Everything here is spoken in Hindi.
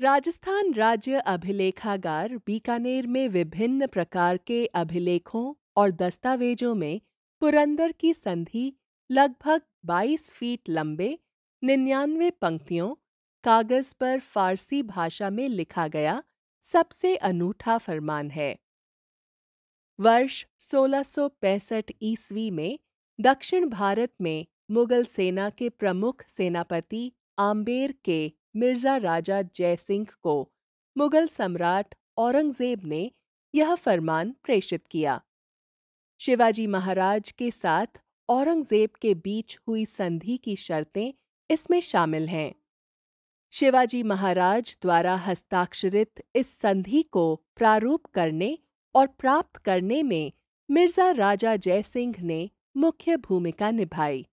राजस्थान राज्य अभिलेखागार बीकानेर में विभिन्न प्रकार के अभिलेखों और दस्तावेजों में पुरंदर की संधि लगभग 22 फीट लंबे, निन्यानवे पंक्तियों, कागज़ पर फारसी भाषा में लिखा गया सबसे अनूठा फरमान है। वर्ष 1665 ईस्वी में दक्षिण भारत में मुगल सेना के प्रमुख सेनापति आम्बेर के मिर्ज़ा राजा जयसिंह को मुगल सम्राट औरंगज़ेब ने यह फरमान प्रेषित किया। शिवाजी महाराज के साथ औरंगज़ेब के बीच हुई संधि की शर्तें इसमें शामिल हैं। शिवाजी महाराज द्वारा हस्ताक्षरित इस संधि को प्रारूप करने और प्राप्त करने में मिर्ज़ा राजा जयसिंह ने मुख्य भूमिका निभाई।